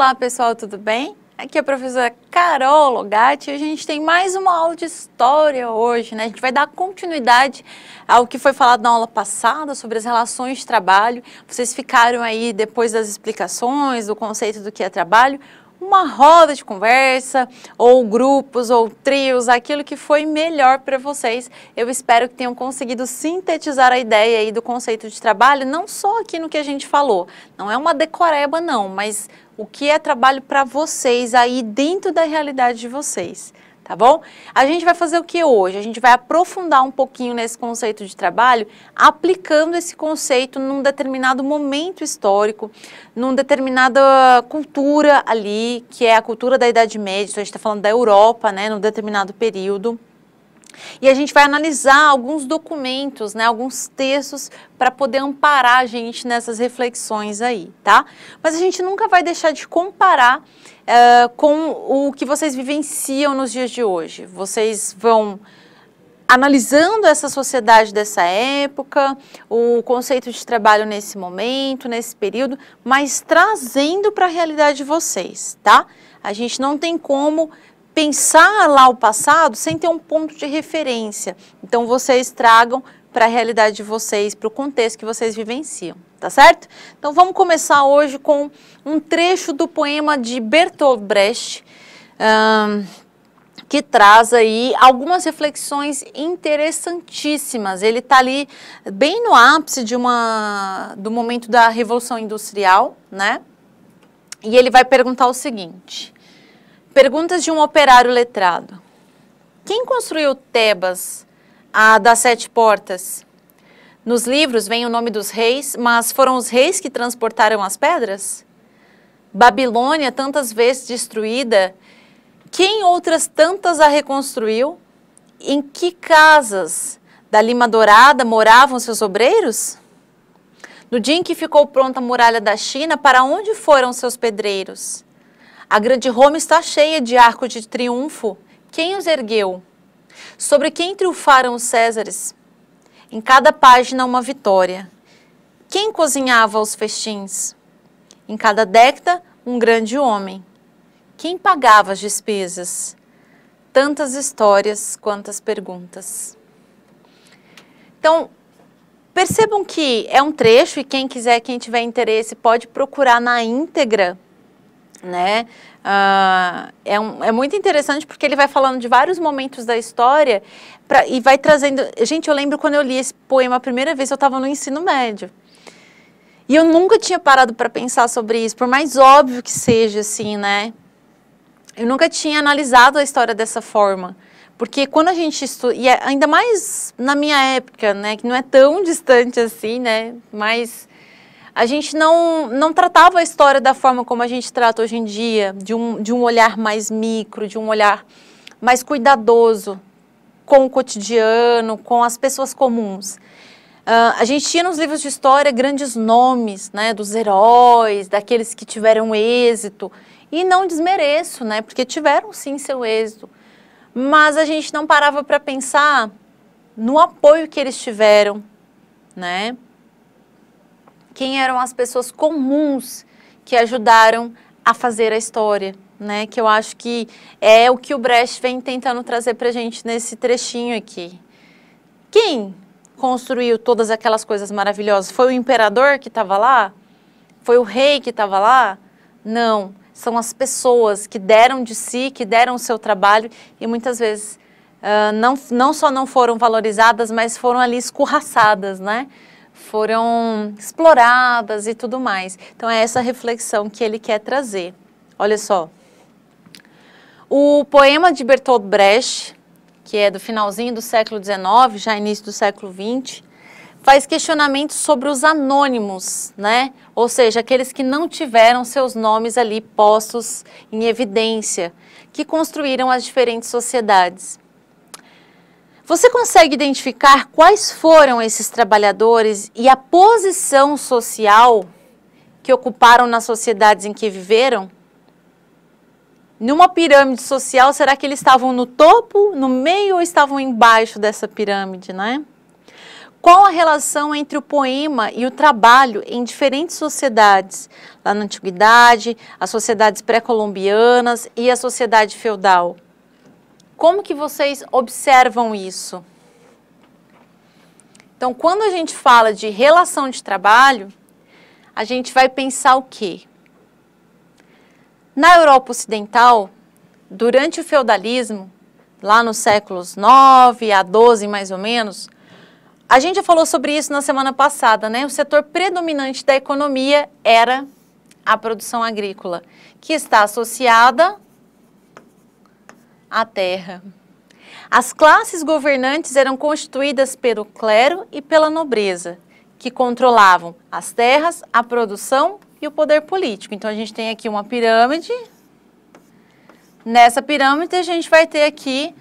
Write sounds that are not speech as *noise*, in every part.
Olá pessoal, tudo bem? Aqui é a professora Carol Logatti e a gente tem mais uma aula de história hoje, né? A gente vai dar continuidade ao que foi falado na aula passada sobre as relações de trabalho. Vocês ficaram aí, depois das explicações do conceito do que é trabalho, uma roda de conversa, ou grupos, ou trios, aquilo que foi melhor para vocês. Eu espero que tenham conseguido sintetizar a ideia aí do conceito de trabalho, não só aqui no que a gente falou. Não é uma decoreba, não, mas o que é trabalho para vocês aí dentro da realidade de vocês tá bom? A gente vai fazer o que hoje? A gente vai aprofundar um pouquinho nesse conceito de trabalho, aplicando esse conceito num determinado momento histórico, numa determinada cultura ali, que é a cultura da Idade Média, então a gente está falando da Europa, né, num determinado período. E a gente vai analisar alguns documentos, né, alguns textos para poder amparar a gente nessas reflexões aí, tá? Mas a gente nunca vai deixar de comparar uh, com o que vocês vivenciam nos dias de hoje. Vocês vão analisando essa sociedade dessa época, o conceito de trabalho nesse momento, nesse período, mas trazendo para a realidade de vocês, tá? A gente não tem como pensar lá o passado sem ter um ponto de referência. Então, vocês tragam para a realidade de vocês, para o contexto que vocês vivenciam, tá certo? Então, vamos começar hoje com um trecho do poema de Bertolt Brecht, um, que traz aí algumas reflexões interessantíssimas. Ele está ali bem no ápice de uma, do momento da Revolução Industrial, né? E ele vai perguntar o seguinte: Perguntas de um operário letrado. Quem construiu Tebas, a das sete portas? Nos livros vem o nome dos reis, mas foram os reis que transportaram as pedras? Babilônia, tantas vezes destruída, quem outras tantas a reconstruiu? Em que casas da Lima Dourada moravam seus obreiros? No dia em que ficou pronta a muralha da China, para onde foram seus pedreiros? A grande Roma está cheia de arcos de triunfo. Quem os ergueu? Sobre quem triunfaram os Césares? Em cada página uma vitória. Quem cozinhava os festins? Em cada década, um grande homem. Quem pagava as despesas? Tantas histórias quantas perguntas. Então, percebam que é um trecho e quem quiser, quem tiver interesse, pode procurar na íntegra né? Uh, é, um, é muito interessante porque ele vai falando de vários momentos da história pra, e vai trazendo. Gente, eu lembro quando eu li esse poema a primeira vez, eu estava no ensino médio. E eu nunca tinha parado para pensar sobre isso, por mais óbvio que seja, assim, né? Eu nunca tinha analisado a história dessa forma. Porque quando a gente estuda, e é ainda mais na minha época, né, que não é tão distante assim, né, mas a gente não, não tratava a história da forma como a gente trata hoje em dia, de um, de um olhar mais micro, de um olhar mais cuidadoso com o cotidiano, com as pessoas comuns. Uh, a gente tinha nos livros de história grandes nomes, né, dos heróis, daqueles que tiveram êxito, e não desmereço, né, porque tiveram sim seu êxito, mas a gente não parava para pensar no apoio que eles tiveram, né, quem eram as pessoas comuns que ajudaram a fazer a história, né? Que eu acho que é o que o Brecht vem tentando trazer para gente nesse trechinho aqui. Quem construiu todas aquelas coisas maravilhosas? Foi o imperador que estava lá? Foi o rei que estava lá? Não. São as pessoas que deram de si, que deram o seu trabalho e muitas vezes uh, não, não só não foram valorizadas, mas foram ali escorraçadas, né? Foram exploradas e tudo mais. Então é essa reflexão que ele quer trazer. Olha só. O poema de Bertolt Brecht, que é do finalzinho do século XIX, já início do século XX, faz questionamentos sobre os anônimos, né? Ou seja, aqueles que não tiveram seus nomes ali postos em evidência, que construíram as diferentes sociedades. Você consegue identificar quais foram esses trabalhadores e a posição social que ocuparam nas sociedades em que viveram? Numa pirâmide social, será que eles estavam no topo, no meio ou estavam embaixo dessa pirâmide, né? Qual a relação entre o poema e o trabalho em diferentes sociedades? Lá na antiguidade, as sociedades pré-colombianas e a sociedade feudal. Como que vocês observam isso? Então, quando a gente fala de relação de trabalho, a gente vai pensar o quê? Na Europa Ocidental, durante o feudalismo, lá nos séculos 9 a 12 mais ou menos, a gente já falou sobre isso na semana passada, né? O setor predominante da economia era a produção agrícola, que está associada à terra. As classes governantes eram constituídas pelo clero e pela nobreza, que controlavam as terras, a produção e o poder político. Então a gente tem aqui uma pirâmide. Nessa pirâmide a gente vai ter aqui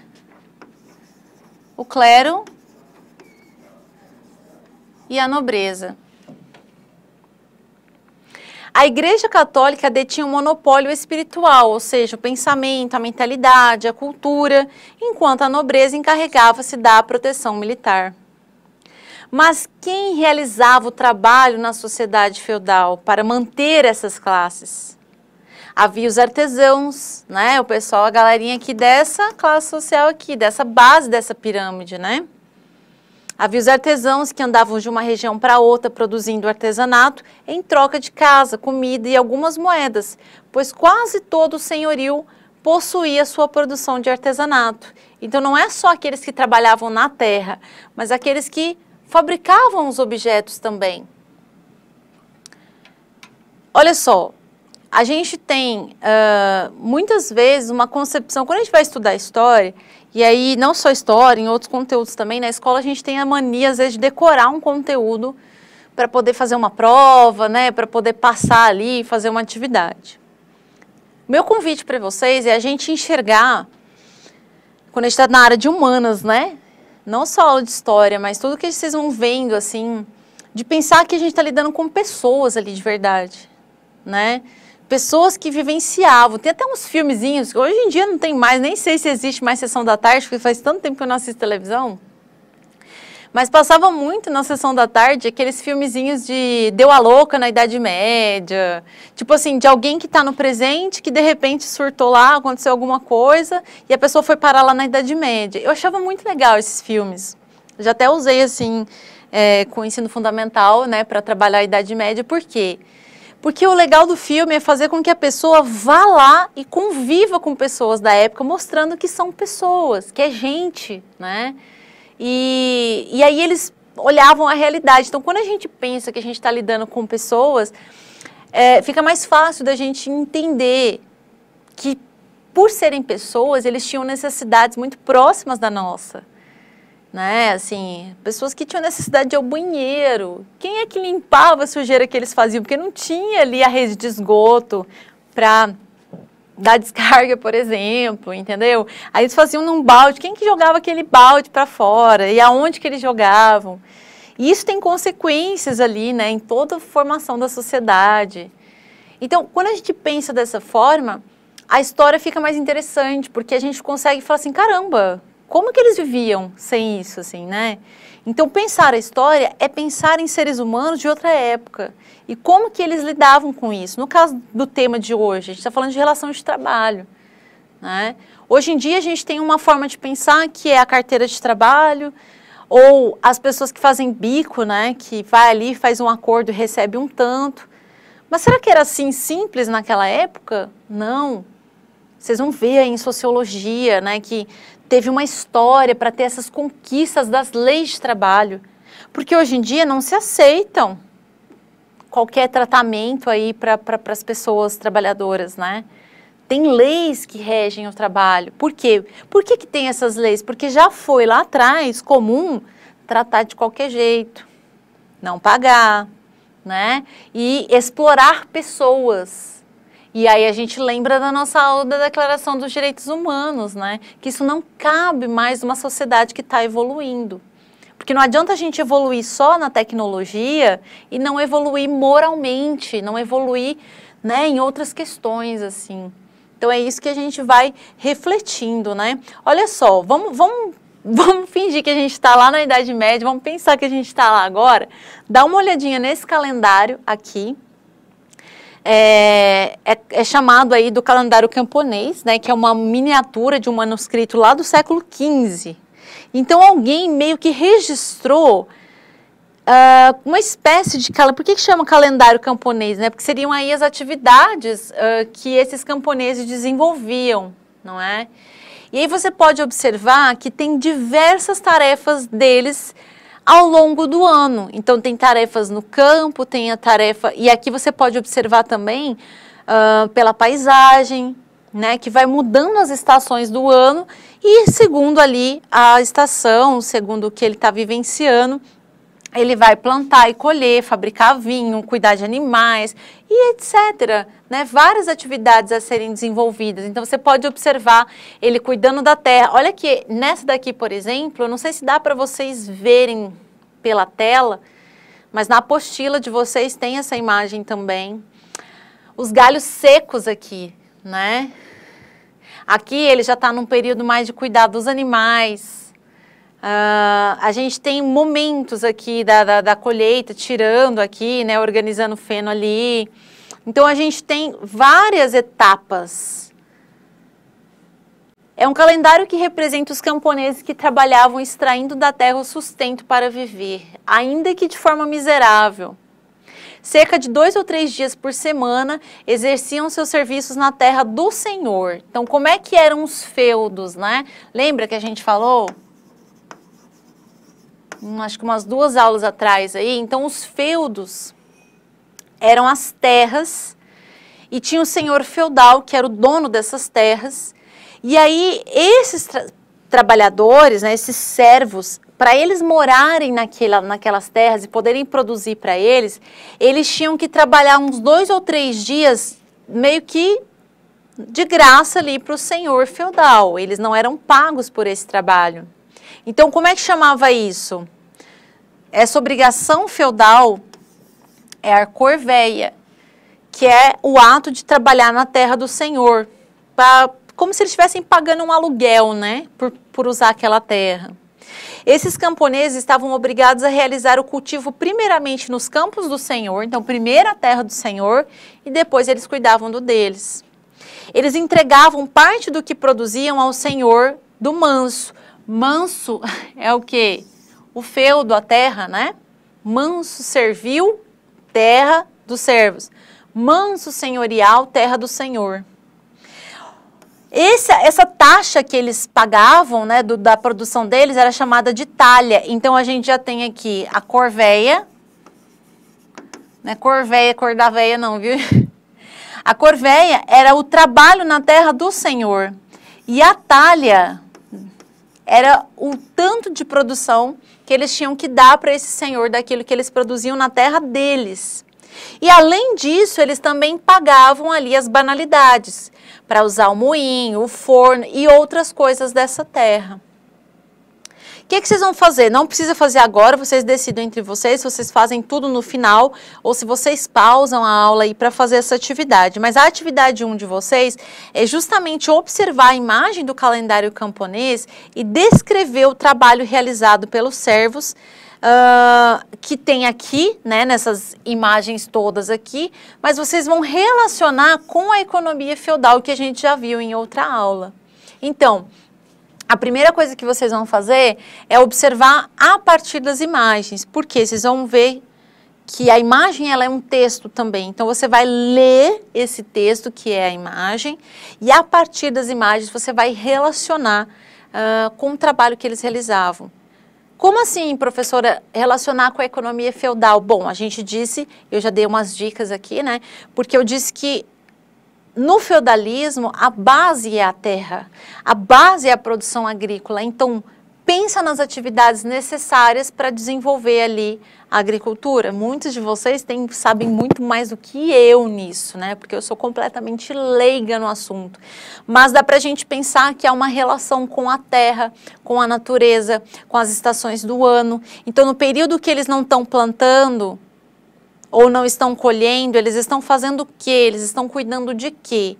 o clero e a nobreza. A Igreja Católica detinha um monopólio espiritual, ou seja, o pensamento, a mentalidade, a cultura, enquanto a nobreza encarregava-se da proteção militar. Mas quem realizava o trabalho na sociedade feudal para manter essas classes? Havia os artesãos, né? O pessoal, a galerinha aqui dessa classe social aqui, dessa base dessa pirâmide, né? Havia os artesãos que andavam de uma região para outra produzindo artesanato em troca de casa, comida e algumas moedas, pois quase todo o senhorio possuía sua produção de artesanato. Então não é só aqueles que trabalhavam na terra, mas aqueles que fabricavam os objetos também. Olha só, a gente tem uh, muitas vezes uma concepção, quando a gente vai estudar história, e aí, não só história, em outros conteúdos também, na escola a gente tem a mania, às vezes, de decorar um conteúdo para poder fazer uma prova, né, para poder passar ali e fazer uma atividade. Meu convite para vocês é a gente enxergar, quando a gente está na área de humanas, né, não só aula de história, mas tudo que vocês vão vendo, assim, de pensar que a gente está lidando com pessoas ali de verdade, né, pessoas que vivenciavam. Tem até uns filmezinhos, hoje em dia não tem mais, nem sei se existe mais sessão da tarde, porque faz tanto tempo que eu não assisto televisão. Mas passava muito na sessão da tarde aqueles filmezinhos de deu a louca na Idade Média. Tipo assim, de alguém que está no presente, que de repente surtou lá, aconteceu alguma coisa, e a pessoa foi parar lá na Idade Média. Eu achava muito legal esses filmes. já até usei assim, é, com o ensino fundamental, né, para trabalhar a Idade Média, por quê? Porque o legal do filme é fazer com que a pessoa vá lá e conviva com pessoas da época, mostrando que são pessoas, que é gente, né? E, e aí eles olhavam a realidade. Então, quando a gente pensa que a gente está lidando com pessoas, é, fica mais fácil da gente entender que, por serem pessoas, eles tinham necessidades muito próximas da nossa né? Assim, pessoas que tinham necessidade de ir ao banheiro. Quem é que limpava a sujeira que eles faziam? Porque não tinha ali a rede de esgoto para dar descarga, por exemplo, entendeu? Aí eles faziam num balde. Quem que jogava aquele balde para fora? E aonde que eles jogavam? E isso tem consequências ali, né, em toda a formação da sociedade. Então, quando a gente pensa dessa forma, a história fica mais interessante, porque a gente consegue falar assim, caramba, como que eles viviam sem isso, assim, né? Então, pensar a história é pensar em seres humanos de outra época. E como que eles lidavam com isso? No caso do tema de hoje, a gente está falando de relação de trabalho. Né? Hoje em dia, a gente tem uma forma de pensar que é a carteira de trabalho, ou as pessoas que fazem bico, né? Que vai ali, faz um acordo e recebe um tanto. Mas será que era assim simples naquela época? Não. Vocês vão ver aí em sociologia, né, que teve uma história para ter essas conquistas das leis de trabalho. Porque hoje em dia não se aceitam qualquer tratamento aí para pra, as pessoas trabalhadoras, né? Tem leis que regem o trabalho. Por quê? Por que, que tem essas leis? Porque já foi lá atrás comum tratar de qualquer jeito, não pagar, né? E explorar pessoas e aí a gente lembra da nossa aula da Declaração dos Direitos Humanos, né? Que isso não cabe mais numa sociedade que está evoluindo. Porque não adianta a gente evoluir só na tecnologia e não evoluir moralmente, não evoluir né, em outras questões, assim. Então é isso que a gente vai refletindo, né? Olha só, vamos, vamos *laughs* vamos fingir que a gente está lá na Idade Média, vamos pensar que a gente está lá agora. Dá uma olhadinha nesse calendário aqui. É, é, é, chamado aí do calendário camponês, né, que é uma miniatura de um manuscrito lá do século XV. Então alguém meio que registrou uh, uma espécie de calendário. Por que, que chama calendário camponês? Né? Porque seriam aí as atividades uh, que esses camponeses desenvolviam, não é? E aí você pode observar que tem diversas tarefas deles ao longo do ano. Então tem tarefas no campo, tem a tarefa e aqui você pode observar também uh, pela paisagem, né, que vai mudando as estações do ano e segundo ali a estação, segundo o que ele está vivenciando, ele vai plantar e colher, fabricar vinho, cuidar de animais e etc. Né? Várias atividades a serem desenvolvidas. Então você pode observar ele cuidando da terra. Olha que nessa daqui, por exemplo, eu não sei se dá para vocês verem pela tela, mas na apostila de vocês tem essa imagem também. Os galhos secos aqui, né? Aqui ele já está num período mais de cuidar dos animais, Uh, a gente tem momentos aqui da, da, da, colheita, tirando aqui, né, organizando feno ali. Então a gente tem várias etapas. É um calendário que representa os camponeses que trabalhavam extraindo da terra o sustento para viver, ainda que de forma miserável. Cerca de dois ou três dias por semana exerciam seus serviços na terra do Senhor. Então, como é que eram os feudos, né? Lembra que a gente falou? Acho que umas duas aulas atrás aí. Então, os feudos eram as terras e tinha o senhor feudal, que era o dono dessas terras. E aí, esses tra trabalhadores, né, esses servos, para eles morarem naquela, naquelas terras e poderem produzir para eles, eles tinham que trabalhar uns dois ou três dias, meio que de graça ali para o senhor feudal. Eles não eram pagos por esse trabalho. Então, como é que chamava isso? Essa obrigação feudal é a corveia, que é o ato de trabalhar na terra do Senhor, pra, como se eles estivessem pagando um aluguel, né, por, por usar aquela terra. Esses camponeses estavam obrigados a realizar o cultivo primeiramente nos campos do Senhor, então primeiro a terra do Senhor e depois eles cuidavam do deles. Eles entregavam parte do que produziam ao Senhor do manso, Manso *laughs* é o que? O feudo, a terra, né? Manso servil, terra dos servos. Manso senhorial, terra do Senhor. Essa, essa taxa que eles pagavam, né, do, da produção deles, era chamada de talha. Então, a gente já tem aqui a corveia. Não é corveia, cor da veia não, viu? *laughs* A corveia era o trabalho na terra do Senhor. E a talha era o tanto de produção que eles tinham que dar para esse senhor daquilo que eles produziam na terra deles. E além disso, eles também pagavam ali as banalidades para usar o moinho, o forno e outras coisas dessa terra que, que vocês vão fazer? Não precisa fazer agora, vocês decidem entre vocês se vocês fazem tudo no final ou se vocês pausam a aula aí para fazer essa atividade. Mas a atividade 1 um de vocês é justamente observar a imagem do calendário camponês e descrever o trabalho realizado pelos servos Uh, que tem aqui, né, nessas imagens todas aqui, mas vocês vão relacionar com a economia feudal que a gente já viu em outra aula. Então, a primeira coisa que vocês vão fazer é observar a partir das imagens, porque vocês vão ver que a imagem ela é um texto também. Então você vai ler esse texto que é a imagem e a partir das imagens você vai relacionar uh, com o trabalho que eles realizavam. Como assim, professora, relacionar com a economia feudal? Bom, a gente disse, eu já dei umas dicas aqui, né? Porque eu disse que no feudalismo, a base é a terra, a base é a produção agrícola. Então, pensa nas atividades necessárias para desenvolver ali a agricultura. Muitos de vocês têm, sabem muito mais do que eu nisso, né? Porque eu sou completamente leiga no assunto. Mas dá para a gente pensar que há uma relação com a terra, com a natureza, com as estações do ano. Então, no período que eles não estão plantando, ou não estão colhendo, eles estão fazendo o quê? Eles estão cuidando de quê?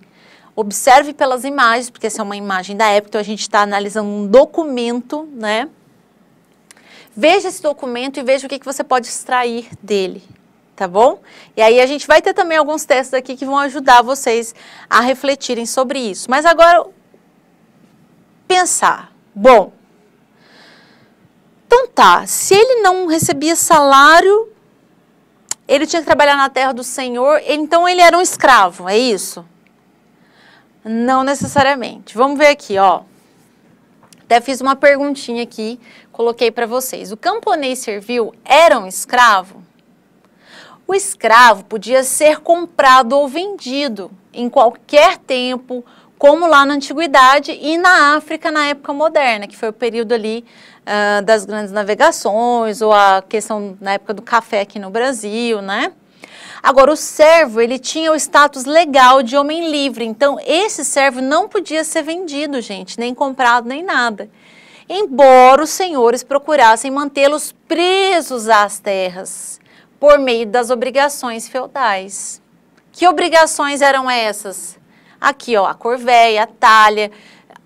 Observe pelas imagens, porque essa é uma imagem da época, então a gente está analisando um documento, né? Veja esse documento e veja o que, que você pode extrair dele, tá bom? E aí a gente vai ter também alguns testes aqui que vão ajudar vocês a refletirem sobre isso. Mas agora, pensar. Bom, então tá, se ele não recebia salário, ele tinha que trabalhar na terra do Senhor, então ele era um escravo, é isso? Não necessariamente. Vamos ver aqui, ó. Até fiz uma perguntinha aqui, coloquei para vocês. O camponês servil era um escravo? O escravo podia ser comprado ou vendido em qualquer tempo, como lá na antiguidade e na África na época moderna, que foi o período ali uh, das grandes navegações ou a questão na época do café aqui no Brasil, né? Agora, o servo, ele tinha o status legal de homem livre, então esse servo não podia ser vendido, gente, nem comprado, nem nada. Embora os senhores procurassem mantê-los presos às terras por meio das obrigações feudais. Que obrigações eram essas? Aqui, ó, a corvéia, a talha,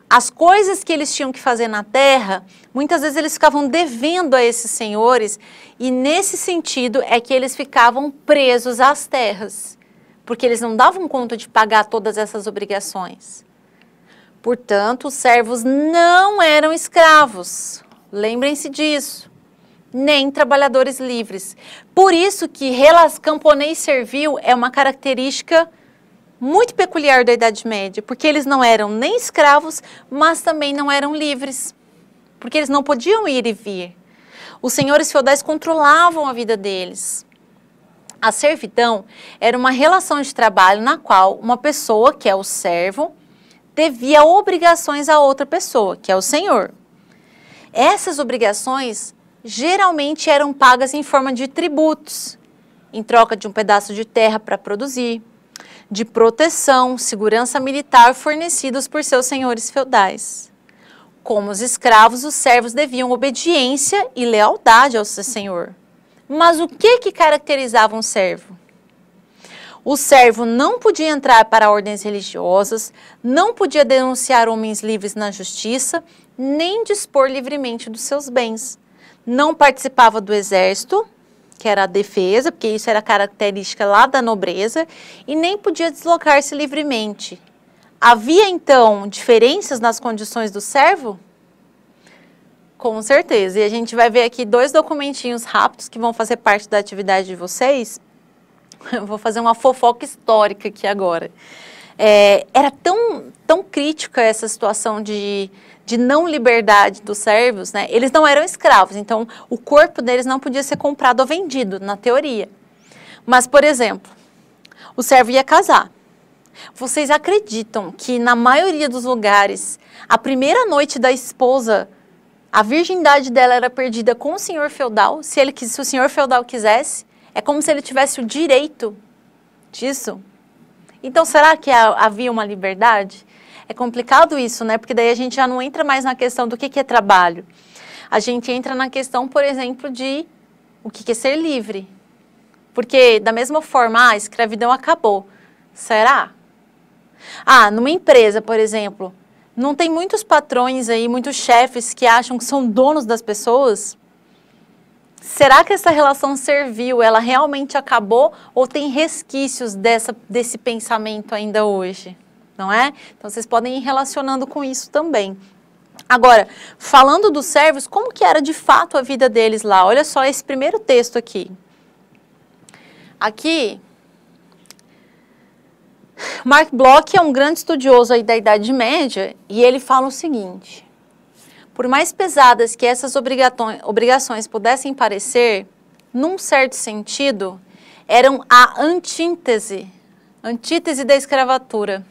as coisas que eles tinham que fazer na terra, muitas vezes eles ficavam devendo a esses senhores, e nesse sentido é que eles ficavam presos às terras, porque eles não davam conta de pagar todas essas obrigações. Portanto, os servos não eram escravos. Lembrem-se disso. Nem trabalhadores livres. Por isso que camponês servil é uma característica muito peculiar da Idade Média, porque eles não eram nem escravos, mas também não eram livres, porque eles não podiam ir e vir. Os senhores feudais controlavam a vida deles. A servidão era uma relação de trabalho na qual uma pessoa, que é o servo, devia obrigações a outra pessoa, que é o senhor. Essas obrigações geralmente eram pagas em forma de tributos, em troca de um pedaço de terra para produzir, de proteção, segurança militar fornecidos por seus senhores feudais. Como os escravos, os servos deviam obediência e lealdade ao seu senhor. Mas o que que caracterizava um servo? O servo não podia entrar para ordens religiosas, não podia denunciar homens livres na justiça, nem dispor livremente dos seus bens. Não participava do exército, que era a defesa, porque isso era característica lá da nobreza, e nem podia deslocar-se livremente. Havia então diferenças nas condições do servo? Com certeza. E a gente vai ver aqui dois documentinhos rápidos que vão fazer parte da atividade de vocês. *laughs* Eu vou fazer uma fofoca histórica aqui agora. É, era tão, tão crítica essa situação de de não liberdade dos servos, né, eles não eram escravos, então o corpo deles não podia ser comprado ou vendido, na teoria. Mas, por exemplo, o servo ia casar. Vocês acreditam que na maioria dos lugares, a primeira noite da esposa, a virgindade dela era perdida com o senhor feudal, se, ele, se o senhor feudal quisesse? É como se ele tivesse o direito disso. Então, será que havia uma liberdade? É complicado isso, né? Porque daí a gente já não entra mais na questão do que, que é trabalho. A gente entra na questão, por exemplo, de o que, que é ser livre. Porque, da mesma forma, ah, a escravidão acabou. Será? Ah, numa empresa, por exemplo, não tem muitos patrões aí, muitos chefes que acham que são donos das pessoas? Será que essa relação servil, ela realmente acabou ou tem resquícios dessa, desse pensamento ainda hoje? não é? Então vocês podem ir relacionando com isso também. Agora, falando dos servos, como que era de fato a vida deles lá? Olha só esse primeiro texto aqui. Aqui, Mark Bloch é um grande estudioso aí da Idade Média e ele fala o seguinte: por mais pesadas que essas obrigações pudessem parecer, num certo sentido, eram a antítese, antítese da escravatura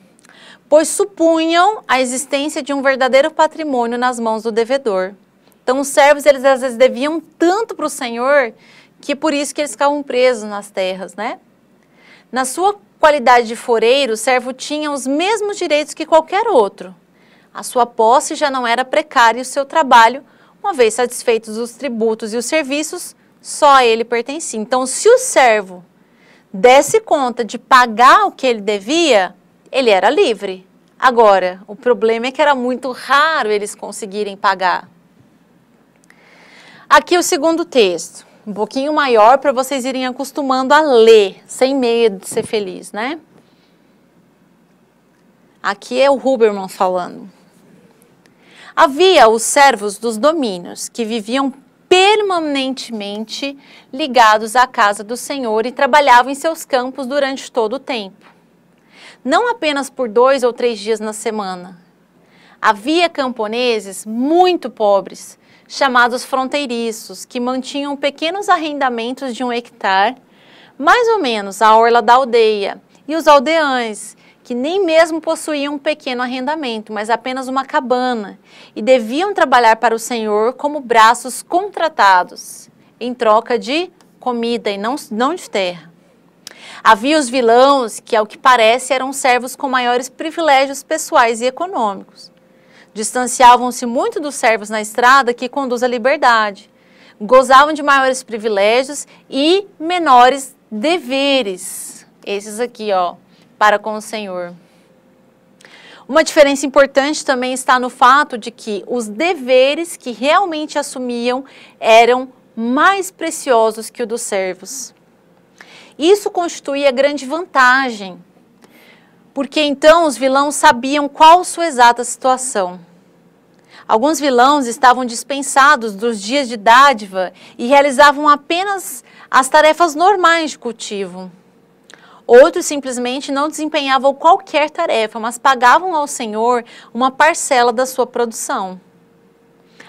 pois supunham a existência de um verdadeiro patrimônio nas mãos do devedor. Então, os servos, eles às vezes deviam tanto para o Senhor, que por isso que eles ficavam presos nas terras, né? Na sua qualidade de foreiro, o servo tinha os mesmos direitos que qualquer outro. A sua posse já não era precária e o seu trabalho, uma vez satisfeitos os tributos e os serviços, só a ele pertencia. Então, se o servo desse conta de pagar o que ele devia, ele era livre. Agora, o problema é que era muito raro eles conseguirem pagar. Aqui o segundo texto, um pouquinho maior para vocês irem acostumando a ler, sem medo de ser feliz, né? Aqui é o Huberman falando. Havia os servos dos domínios que viviam permanentemente ligados à casa do Senhor e trabalhavam em seus campos durante todo o tempo. Não apenas por dois ou três dias na semana. Havia camponeses muito pobres, chamados fronteiriços, que mantinham pequenos arrendamentos de um hectare, mais ou menos a orla da aldeia, e os aldeães, que nem mesmo possuíam um pequeno arrendamento, mas apenas uma cabana, e deviam trabalhar para o Senhor como braços contratados, em troca de comida e não, não de terra. Havia os vilãos, que ao que parece eram servos com maiores privilégios pessoais e econômicos. Distanciavam-se muito dos servos na estrada que conduz à liberdade. Gozavam de maiores privilégios e menores deveres. Esses aqui, ó, para com o Senhor. Uma diferença importante também está no fato de que os deveres que realmente assumiam eram mais preciosos que o dos servos. Isso constituía grande vantagem, porque então os vilãos sabiam qual sua exata situação. Alguns vilãos estavam dispensados dos dias de dádiva e realizavam apenas as tarefas normais de cultivo. Outros simplesmente não desempenhavam qualquer tarefa, mas pagavam ao Senhor uma parcela da sua produção.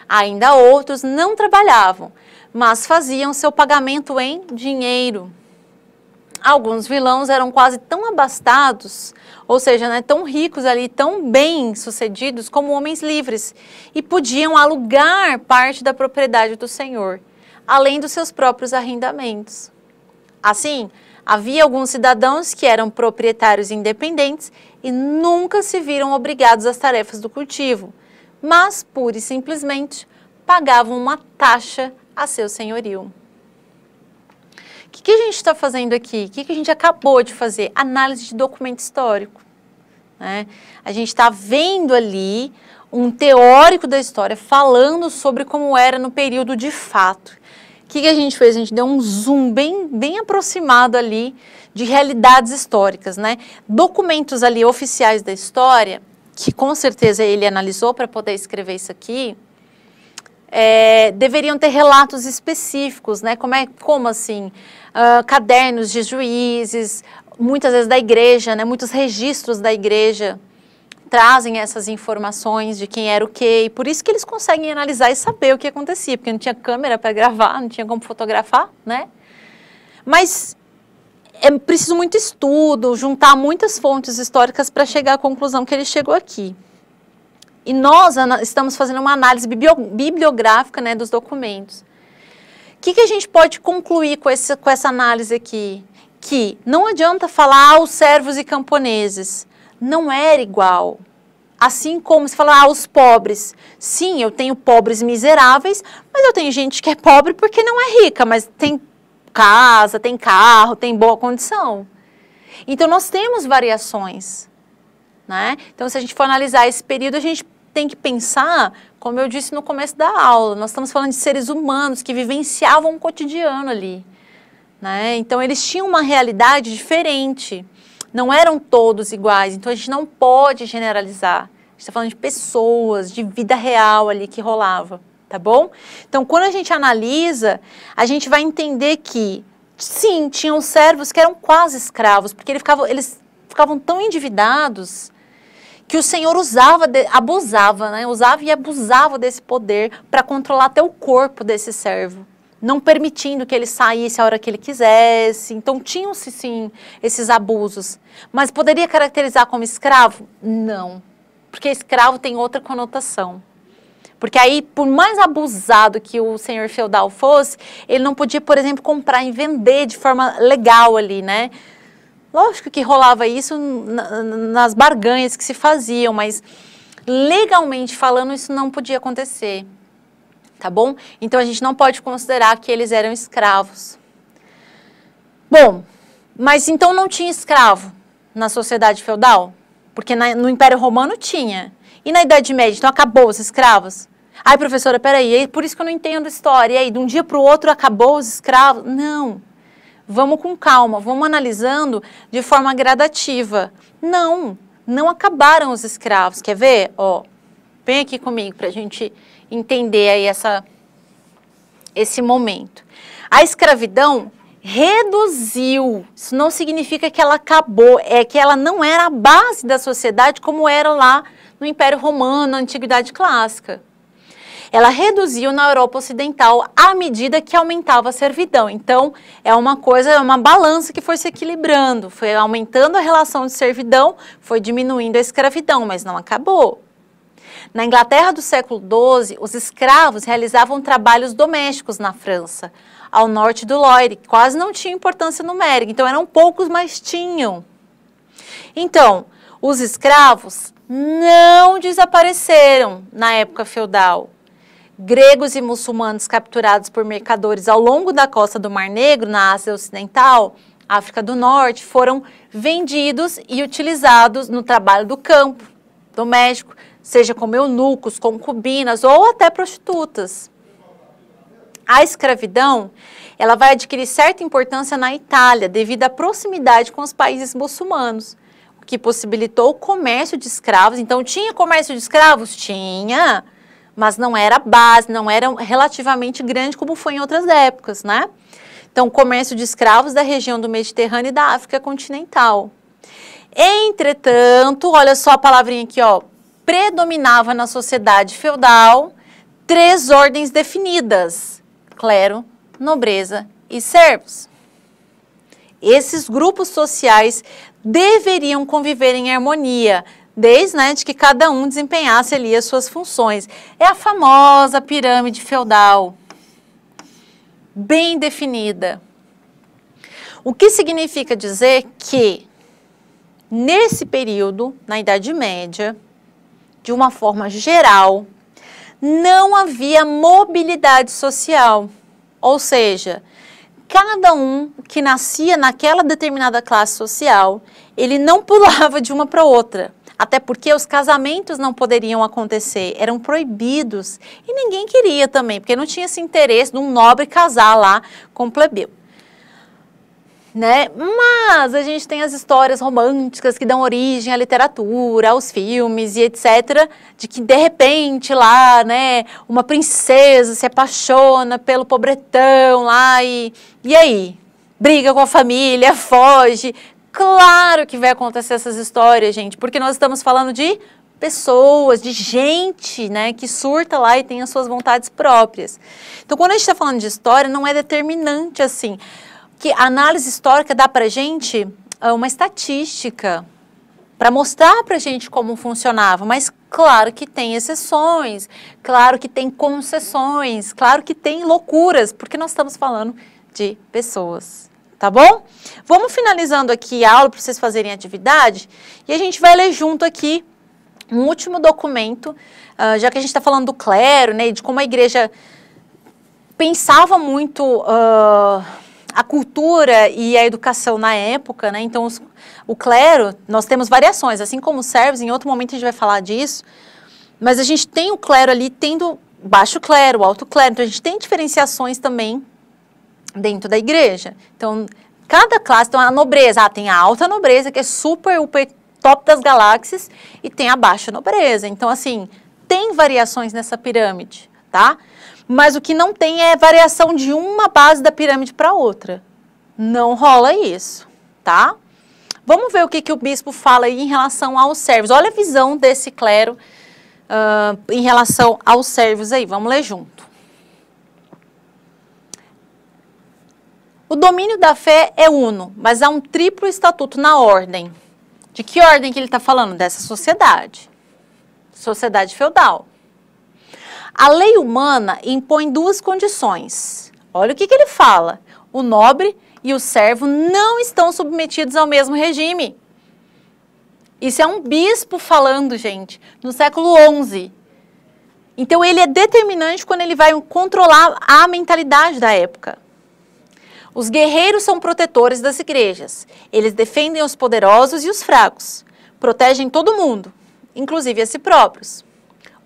Ainda outros não trabalhavam, mas faziam seu pagamento em dinheiro. Alguns vilãos eram quase tão abastados, ou seja, né, tão ricos ali, tão bem sucedidos como homens livres, e podiam alugar parte da propriedade do Senhor, além dos seus próprios arrendamentos. Assim, Havia alguns cidadãos que eram proprietários independentes e nunca se viram obrigados às tarefas do cultivo, mas pura e simplesmente pagavam uma taxa a seu senhorio. O que, que a gente está fazendo aqui? O que, que a gente acabou de fazer? Análise de documento histórico. Né? A gente está vendo ali um teórico da história falando sobre como era no período de fato que, que a gente fez? A gente deu um zoom bem, bem aproximado ali de realidades históricas, né? Documentos ali oficiais da história, que com certeza ele analisou para poder escrever isso aqui, é, deveriam ter relatos específicos, né? Como, é, como assim? Uh, cadernos de juízes, muitas vezes da igreja, né? Muitos registros da igreja trazem essas informações de quem era o quê, e por isso que eles conseguem analisar e saber o que acontecia, porque não tinha câmera para gravar, não tinha como fotografar, né? Mas é preciso muito estudo, juntar muitas fontes históricas para chegar à conclusão que ele chegou aqui. E nós estamos fazendo uma análise bibliográfica né, dos documentos. O que, que a gente pode concluir com, esse, com essa análise aqui? Que não adianta falar aos servos e camponeses não era igual. Assim como se fala, ah, os pobres. Sim, eu tenho pobres miseráveis, mas eu tenho gente que é pobre porque não é rica, mas tem casa, tem carro, tem boa condição. Então, nós temos variações. Né? Então, se a gente for analisar esse período, a gente tem que pensar, como eu disse no começo da aula, nós estamos falando de seres humanos que vivenciavam um cotidiano ali. Né? Então, eles tinham uma realidade diferente não eram todos iguais, então a gente não pode generalizar. A gente está falando de pessoas, de vida real ali que rolava, tá bom? Então, quando a gente analisa, a gente vai entender que, sim, tinham servos que eram quase escravos, porque eles ficavam, eles ficavam tão endividados que o Senhor usava, abusava, né? Usava e abusava desse poder para controlar até o corpo desse servo não permitindo que ele saísse a hora que ele quisesse. Então, tinham-se sim esses abusos. Mas poderia caracterizar como escravo? Não, porque escravo tem outra conotação. Porque aí, por mais abusado que o senhor feudal fosse, ele não podia, por exemplo, comprar e vender de forma legal ali, né? Lógico que rolava isso nas barganhas que se faziam, mas legalmente falando, isso não podia acontecer tá bom? Então a gente não pode considerar que eles eram escravos. Bom, mas então não tinha escravo na sociedade feudal? Porque na, no Império Romano tinha. E na Idade Média, então acabou os escravos? Ai, professora, peraí, é por isso que eu não entendo a história. E aí, de um dia para o outro acabou os escravos? Não. Vamos com calma, vamos analisando de forma gradativa. Não, não acabaram os escravos. Quer ver? Ó, vem aqui comigo para a gente entender aí essa, esse momento. A escravidão reduziu. Isso não significa que ela acabou, é que ela não era a base da sociedade como era lá no Império Romano, na Antiguidade Clássica ela reduziu na Europa Ocidental à medida que aumentava a servidão. Então, é uma coisa, é uma balança que foi se equilibrando, foi aumentando a relação de servidão, foi diminuindo a escravidão, mas não acabou. Na Inglaterra do século XII, os escravos realizavam trabalhos domésticos na França, ao norte do Loire, quase não tinha importância numérica, então eram poucos, mas tinham. Então, os escravos não desapareceram na época feudal gregos e muçulmanos capturados por mercadores ao longo da costa do Mar Negro, na Ásia Ocidental, África do Norte, foram vendidos e utilizados no trabalho do campo, doméstico, seja como eunucos, concubinas ou até prostitutas. A escravidão, ela vai adquirir certa importância na Itália devido à proximidade com os países muçulmanos, o que possibilitou o comércio de escravos. Então, tinha comércio de escravos? Tinha mas não era base, não era relativamente grande como foi em outras épocas, né? Então, comércio de escravos da região do Mediterrâneo e da África continental. Entretanto, olha só a palavrinha aqui, ó, predominava na sociedade feudal três ordens definidas: clero, nobreza e servos. Esses grupos sociais deveriam conviver em harmonia, desde né, de que cada um desempenhasse ali as suas funções. É a famosa pirâmide feudal, bem definida. O que significa dizer que, nesse período, na Idade Média, de uma forma geral, não havia mobilidade social. Ou seja, cada um que nascia naquela determinada classe social, ele não *laughs* pulava de uma para outra até porque os casamentos não poderiam acontecer, eram proibidos. E ninguém queria também, porque não tinha esse interesse de um nobre casar lá com plebeu. Né? Mas a gente tem as histórias românticas que dão origem à literatura, aos filmes e etc, de que de repente lá, né, uma princesa se apaixona pelo pobretão lá e e aí, briga com a família, foge, Claro que vai acontecer essas histórias, gente, porque nós estamos falando de pessoas, de gente, né, que surta lá e tem as suas vontades próprias. Então, quando a gente está falando de história, não é determinante assim. Que a análise histórica dá para gente ah, uma estatística para mostrar para gente como funcionava, mas claro que tem exceções, claro que tem concessões, claro que tem loucuras, porque nós estamos falando de pessoas tá bom? Vamos finalizando aqui a aula para vocês fazerem atividade e a gente vai ler junto aqui um último documento, uh, já que a gente está falando do clero, né, de como a igreja pensava muito uh, a cultura e a educação na época, né, então os, o clero, nós temos variações, assim como os servos, em outro momento a gente vai falar disso, mas a gente tem o clero ali tendo baixo clero, alto clero, então a gente tem diferenciações também dentro da igreja. Então, cada classe tem uma nobreza. Ah, tem a alta nobreza, que é super, super top das galáxias, e tem a baixa nobreza. Então, assim, tem variações nessa pirâmide, tá? Mas o que não tem é variação de uma base da pirâmide para outra. Não rola isso, tá? Vamos ver o que, que o bispo fala aí em relação aos servos. Olha a visão desse clero uh, em relação aos servos aí. Vamos ler junto. O domínio da fé é uno, mas há um triplo estatuto na ordem. De que ordem que ele está falando? Dessa sociedade. Sociedade feudal. A lei humana impõe duas condições. Olha o que, que ele fala. O nobre e o servo não estão submetidos ao mesmo regime. Isso é um bispo falando, gente, no século XI. Então ele é determinante quando ele vai controlar a mentalidade da época. Os guerreiros são protetores das igrejas. Eles defendem os poderosos e os fracos. protegem todo mundo, inclusive a si próprios.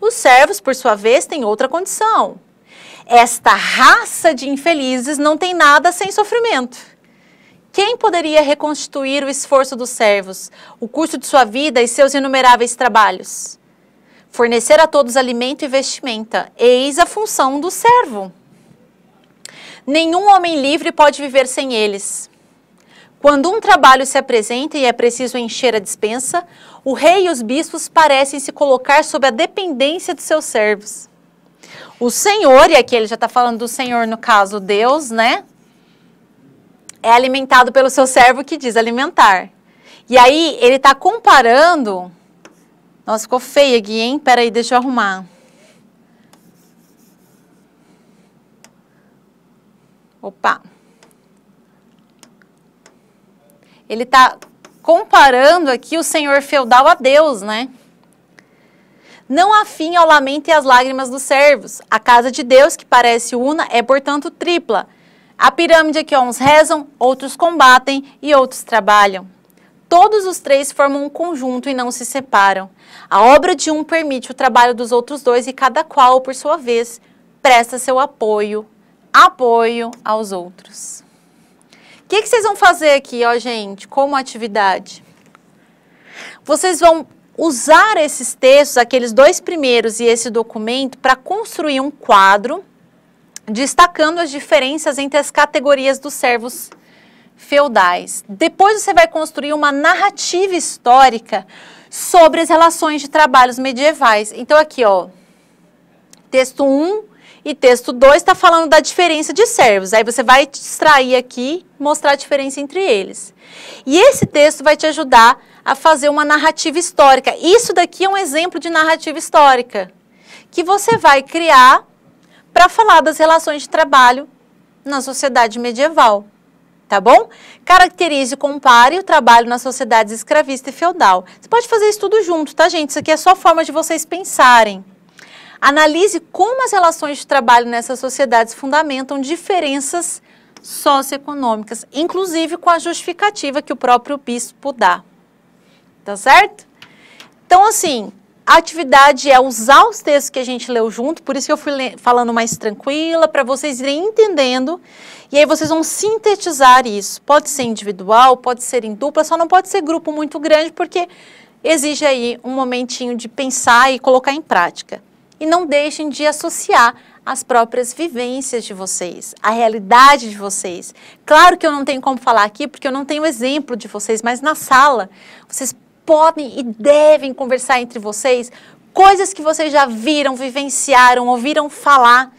Os servos, por sua vez, têm outra condição. Esta raça de infelizes não tem nada sem sofrimento. Quem poderia reconstituir o esforço dos servos, o curso de sua vida e seus inumeráveis trabalhos? Fornecer a todos alimento e vestimenta. Eis a função do servo. Nenhum homem livre pode viver sem eles. Quando um trabalho se apresenta e é preciso encher a dispensa, o rei e os bispos parecem se colocar sob a dependência de seus servos. O Senhor, e aqui ele já está falando do Senhor, no caso Deus, né? É alimentado pelo seu servo que diz alimentar. E aí ele está comparando. Nossa, ficou feia aqui, hein? Peraí, deixa eu arrumar. Opa. Ele está comparando aqui o senhor feudal a Deus, né? Não fim ao lamento e às lágrimas dos servos. A casa de Deus, que parece una, é, portanto, tripla. A pirâmide que uns rezam, outros combatem e outros trabalham. Todos os três formam um conjunto e não se separam. A obra de um permite o trabalho dos outros dois e cada qual, por sua vez, presta seu apoio, apoio aos outros. O que, que vocês vão fazer aqui, ó, gente, como atividade? Vocês vão usar esses textos, aqueles dois primeiros e esse documento, para construir um quadro destacando as diferenças entre as categorias dos servos feudais. Depois você vai construir uma narrativa histórica sobre as relações de trabalhos medievais. Então aqui, ó, texto 1 e texto 2 está falando da diferença de servos. Aí você vai extrair aqui, mostrar a diferença entre eles. E esse texto vai te ajudar a fazer uma narrativa histórica. Isso daqui é um exemplo de narrativa histórica que você vai criar para falar das relações de trabalho na sociedade medieval. Tá bom? Caracterize e compare o trabalho nas sociedades escravista e feudal. Você pode fazer isso tudo junto, tá, gente? Isso aqui é só forma de vocês pensarem. Analise como as relações de trabalho nessas sociedades fundamentam diferenças socioeconômicas, inclusive com a justificativa que o próprio bispo dá. Tá certo? Então, assim, a atividade é usar os textos que a gente leu junto, por isso que eu fui falando mais tranquila, para vocês irem entendendo. E aí vocês vão sintetizar isso. Pode ser individual, pode ser em dupla, só não pode ser grupo muito grande, porque exige aí um momentinho de pensar e colocar em prática. E não deixem de associar as próprias vivências de vocês, a realidade de vocês. Claro que eu não tenho como falar aqui, porque eu não tenho exemplo de vocês, mas na sala vocês podem e devem conversar entre vocês coisas que vocês já viram, vivenciaram, ouviram falar,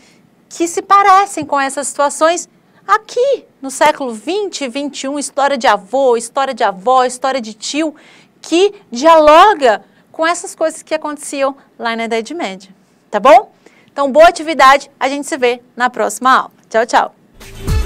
que se parecem com essas situações aqui no século 20 e 21, história de avô, história de avó, história de tio, que dialoga com essas coisas que aconteciam lá na Idade Média tá bom? Então, boa atividade, a gente se vê na próxima aula. Tchau, tchau!